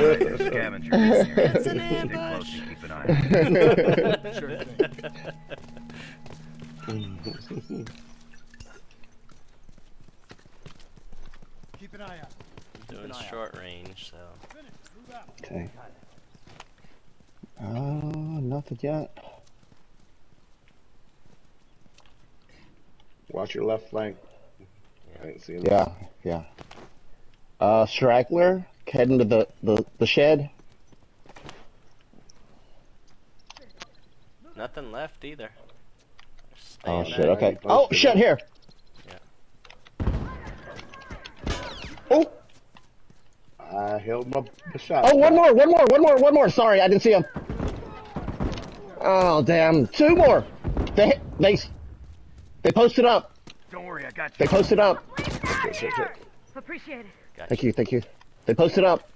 Scavenger. It's an Stay close ambush. and keep an eye out. Sure thing. Keep an eye out. Doing short range, so. Okay. Uh, nothing yet. Watch your left flank. I ain't seeing Yeah, yeah. Uh, straggler heading to the the the shed. Nothing left either. Oh shit. back. Okay. Oh shit. it. Here. Oh. I held my, my shot. Oh, one more. One more. One more. One more. Sorry, I didn't see him. Oh damn. Two more. They they they posted up. Don't worry, I got you. They posted up. Appreciate it. Thank you. Thank you. They posted up.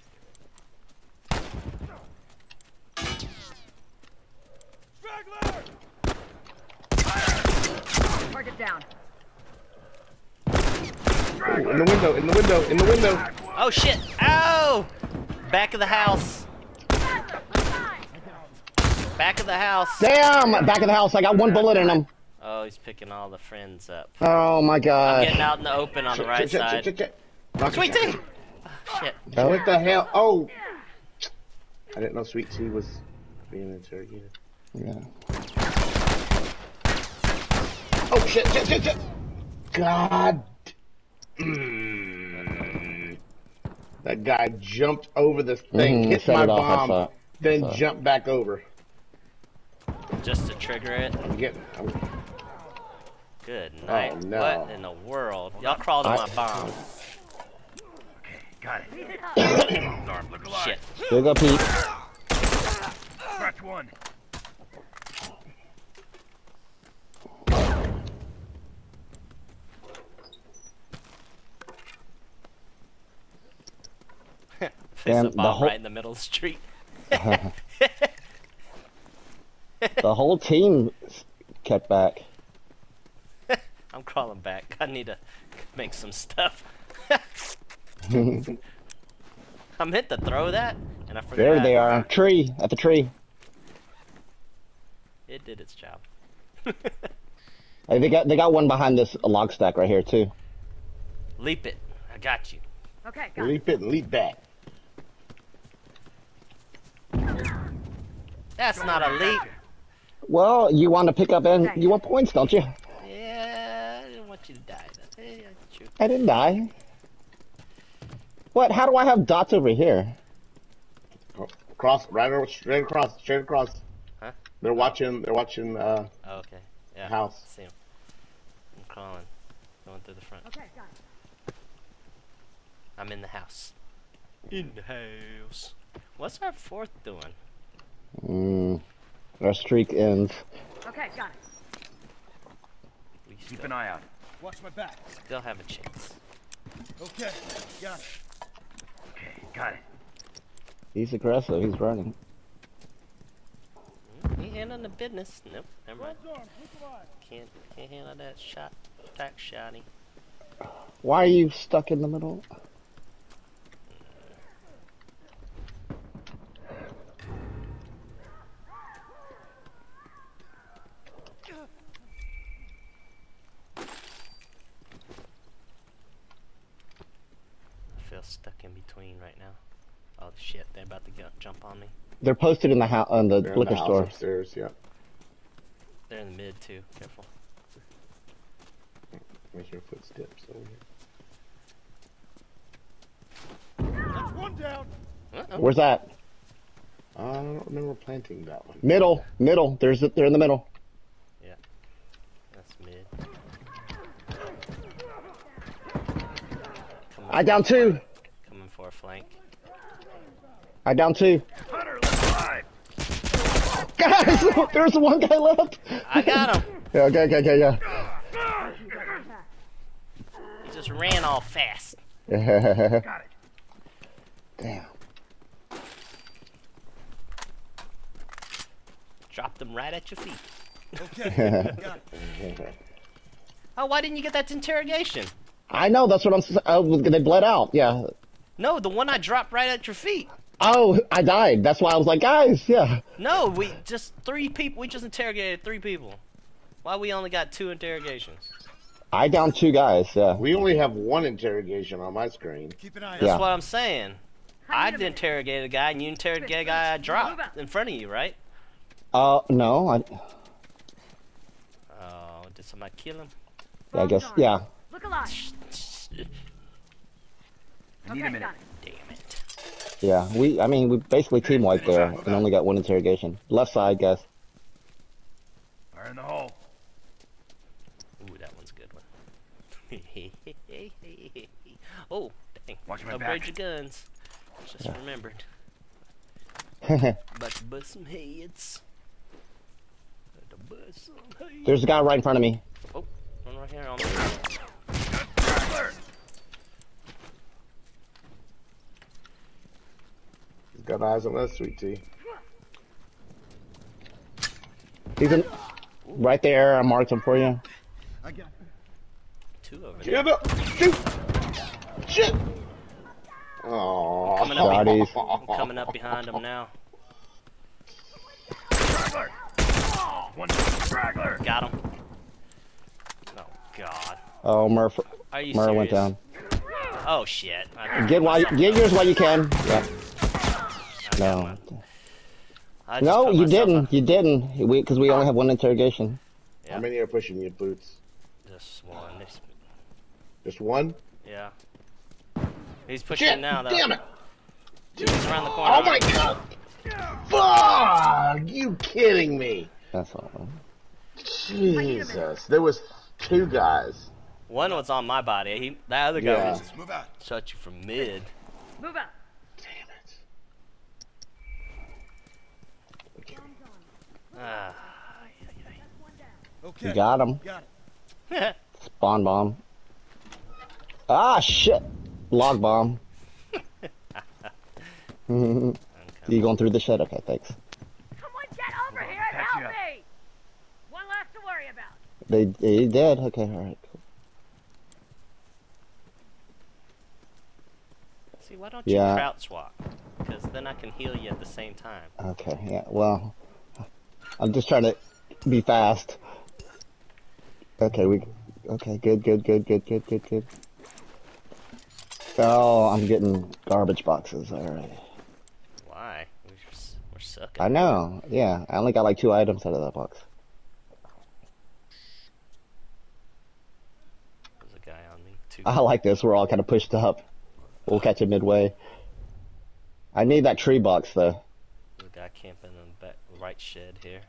Target down. Ooh, in the window, in the window, in the window. Oh shit! Ow! Back of the house. Back of the house. Damn. Back of the house. I got one bullet in him. Oh, he's picking all the friends up. Oh my god. I'm god. getting out in the open on the right shit, shit, side. Sweet tea! Oh, shit. Oh. What the hell? Oh! I didn't know Sweet Tea was being interrogated. Yeah. Oh shit, shit, shit, shit! God! Mm. That guy jumped over this thing, Mhm, hit my it off, I bomb, then jumped back over. Just to trigger it. I'm getting. I'm, Good night. no. What in the world? Y'all crawled on I- my bomb. Okay, got it. Arm, look alive. Shit. There you go, Pete. Scratch one. There's Damn, a the bomb whole- right in the middle of the street. The whole team kept back. I'm crawling back. I need to make some stuff. I meant to throw that, and I forgot. There they are. Tree at the tree. It did its job. Hey, they got they got one behind this log stack right here too. Leap it. I got you. Okay, got leap it and leap back. That's not a leap. Well, you want to pick up and you want points, don't you? Yeah, I didn't want you to die. That's, that's true. I didn't die. What? How do I have dots over here? Cross, right over, straight across, straight across. Huh? They're watching. They're watching. Uh, Oh, okay. Yeah. House. See him. I'm crawling. Going through the front. Okay, got it. I'm in the house. In the house. What's our fourth doing? Mm, our streak ends. Okay, got it. We Keep an eye out. Watch my back. still have a chance. Okay, got it. Okay, got it. He's aggressive. He's running. He handling the business. Nope, never mind. Arm, look alive. Can't can't handle that shot. Attack shotty. Why are you stuck in the middle? I feel stuck in between right now. Oh shit, they're about to go, jump on me. They're posted in the house on the they're in the liquor house store. upstairs. Yeah. They're in the mid too. Careful. Where's your footsteps over here? That's one down. Uh-oh. Where's that? I don't remember planting that one. Middle, middle. There's they're in the middle. Yeah, that's mid. I down two. Coming for a flank. I down two. Hunter, look. Guys, there's one guy left. I got him. Yeah, okay, okay, okay, yeah. He just ran all fast. Got it. Damn. Dropped them right at your feet. Okay. Oh, why didn't you get that interrogation? I know. That's what I'm. s- Uh, they bled out. Yeah. No, the one I dropped right at your feet. Oh, I died. That's why I was like, guys, yeah. No, we just three people. We just interrogated three people. Why we only got two interrogations? I downed two guys, yeah. We only have one interrogation on my screen. Keep an eye That's Yeah. what I'm saying. I I need a minute. interrogated a guy, and you interrogated a guy I dropped in front of you, right? Uh, no, I, Oh, did somebody kill him? Yeah, I guess, yeah. Look alive. We need Okay, a minute. got it. Damn it. Yeah, we, I mean, we basically team wiped there and only got one interrogation. Left side, guys. Fire in the hole. Ooh, that one's a good one. oh, dang. Watch my Upgrade back. your guns. Just remembered. About to bust some heads. About to bust some heads. There's a guy right in front of me. Oh, one right here on me. Straggler. He's got eyes on us, sweet tea. He's in, right there. I marked him for you. I got Two over there. Get up! Shoot! Shit! Aww. Coming up, Bodies. I'm coming up behind him now. Straggler. One straggler. Got him. Oh God. Oh, Murph, Are you Murph serious? went down. Oh shit. I- Get why, get yours while you can. Yeah. I got No. just No, you didn't. up- You didn't. We, because we only have one interrogation. How many are pushing your Boots? Just one. This- Just one? Yeah. He's pushing Shit! now though. Damn it! Dude, He's around the corner. Oh my god! Fuck! You kidding me? That's all. Jesus. There was two guys. One was on my body. He, that other guy Yeah. was Move out. shot you from mid. Move out. Damn it. Ah. Okay. You got him. Got it. Spawn bomb. Ah, shit. Log bomb. you going through the shed? Okay, thanks. Someone get over here and Patch help you up. me. One less to worry about. They, they did. Okay, all right. Cool. See, why don't you Yeah. crouch walk? Because then I can heal you at the same time. Okay, yeah. Well, I'm just trying to be fast. Okay, we. Okay, good, good, good, good, good, good, good. Oh, I'm getting garbage boxes. All right. Why? We're, we're sucking. I know. Yeah, I only got like two items out of that box. There's a guy on me. Two. I like this. We're all kind of pushed up. We'll catch it midway. I need that tree box though. There's a guy camping right shed here.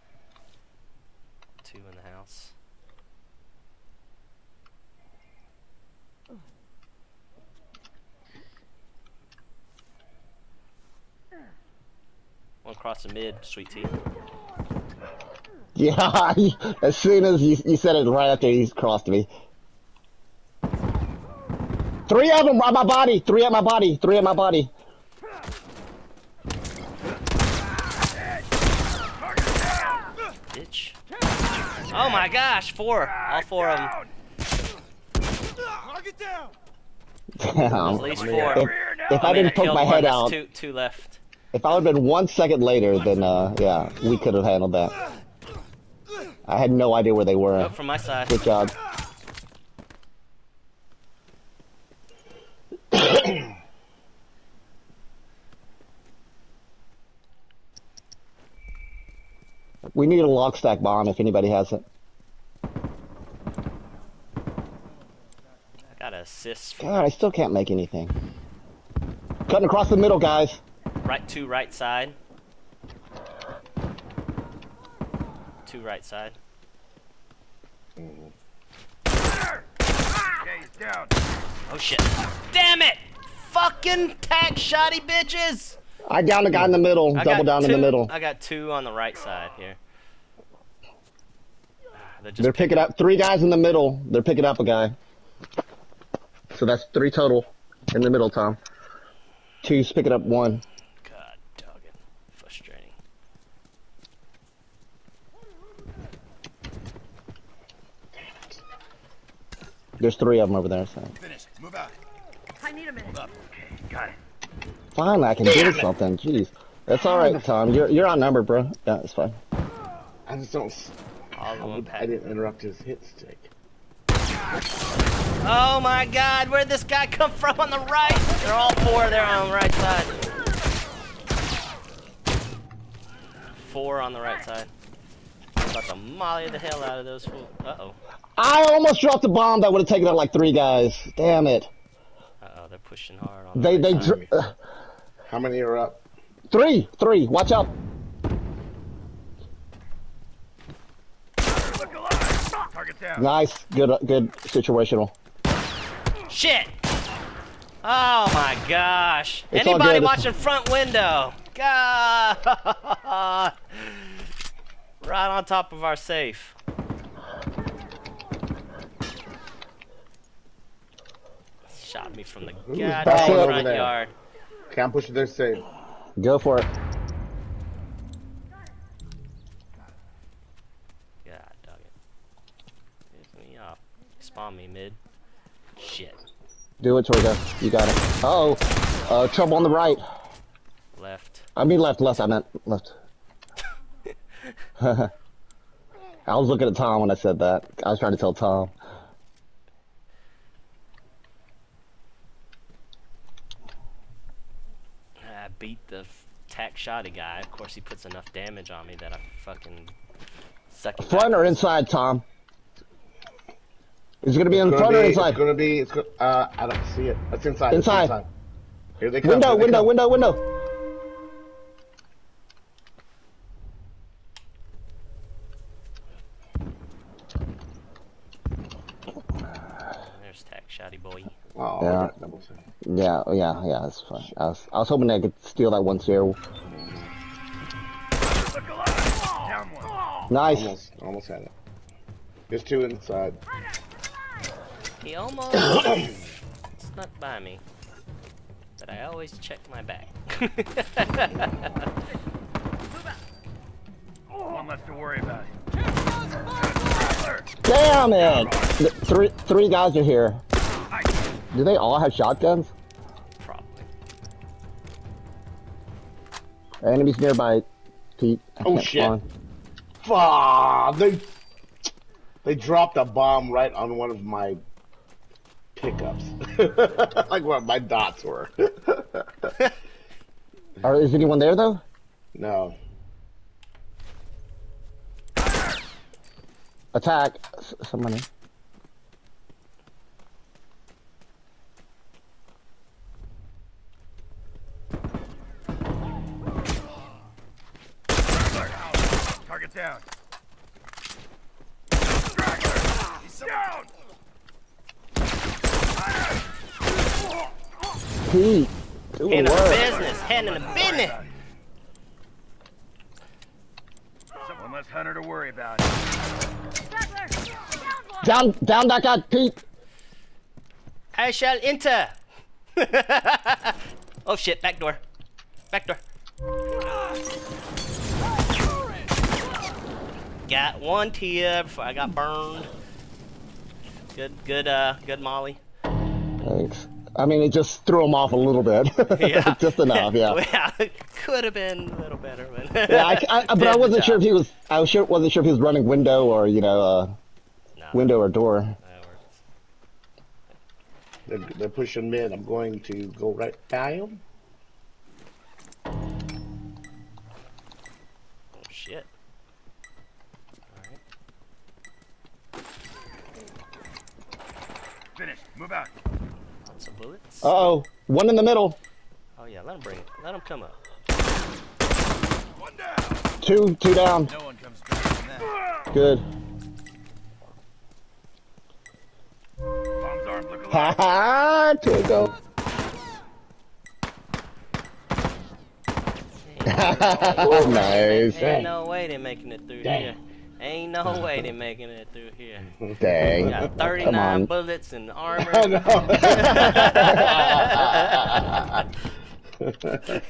Two in the house. One across the mid, sweet tea. Yeah, as soon as you, you said it right after he crossed me. Three of them at my body. Three at my body. Three at my body. Oh my gosh, four. All four of them. Target down. At least If, four. if I, mean, didn't poke my one, head out, Two, two left. if I would have been one second later, then uh, yeah, we could have handled that. I had no idea where they were. Oh, from my side. Good job. We need a log stack bomb if anybody has it. I got an assist God, I still can't make anything. Cutting across the middle, guys. right two right side. Two right side. Okay, he's down. Oh shit. Damn it! Fucking tack shotty bitches! I downed the guy in the middle. I Double down in the middle. I got two on the right side here. They're, just They're picking up three guys in the middle. They're picking up a guy. So that's three total in the middle, Tom. Two's picking up one. God dogging. Frustrating. There's three of them over there. So Finish. Move out. I need a minute. Okay, got it. Finally, I can do something. Jeez. That's alright, Tom. You're you're outnumbered, bro. Yeah, it's fine. I just don't. S- All of I, would, I didn't interrupt his hit stick. Oh my god, where'd this guy come from on the right? They're all four there on the right side. Four on the right side. I'm about to molly the hell out of those fools. Uh oh. I almost dropped a bomb that would have taken out like three guys. Damn it. Uh oh, they're pushing hard on the They right they side. dr- uh, How many are up? three three. Watch out. Look alive. Target down. Nice. Good uh, good situational. Shit! Oh my gosh. It's Anybody watching front window? God! right on top of our safe. Shot me from the Who's goddamn bowling over front there? yard. Okay, I'm pushing their safe. Go for it. Spawn me mid. Shit. Do it, Torgo. You got it. Uh oh. Uh, trouble on the right. Left. I mean left, left. I meant left. I was looking at Tom when I said that. I was trying to tell Tom. I beat the tack shotty guy. Of course, he puts enough damage on me that I fucking suck Front or inside, Tom? Is it gonna be in It's front gonna or be, inside? It's gonna be. It's go, uh, I don't see it. It's inside. it's Inside. Here they come. Window, here they window, come. window, window. There's tack shotty boy. Oh, Yeah. Double. Yeah, yeah, yeah. That's fine. I was, I was hoping I could steal that one stair. Look alive. Down one. Nice. Almost, almost had it. There's two inside. He almost snuck by me, but I always check my back. One less to worry about. Damn it! Th- Three, three guys are here. Do they all have shotguns? Probably. Enemies nearby, Pete. I Oh, shit. spawn. Fuck! They they dropped a bomb right on one of my pickups, like what my dots were. Or is anyone there though? no, Attack! S- somebody. Target down. Straggler. He's down. Pete, do the Handling work. business. Handling the business. One less hunter to worry about. Down! Down, down that guy, Pete. I shall enter. oh shit! Back door. Back door. Got one tear before I got burned. Good, good, uh, good Molly. Thanks. I mean, it just threw him off a little bit. Yeah, just enough, yeah. well, could have been a little better, but Yeah, I, I, but I wasn't sure if he was. I was sure wasn't sure if he was running window or you know, uh, No, window or door. they're, they're pushing mid. I'm going to go right by them. Oh shit. Alright. Finished. Move out. Lots of bullets. Uh oh, one in the middle, Oh yeah, let him bring it. Let him come up. One down. two, two down. No one comes back from that. Good. Bombs armed. Look alive. Ha ha! Two go. nice. Ain't no way they're making it through Dang. here. Ain't no way they making it through here. Dang. Got 39 bullets and armor. I know.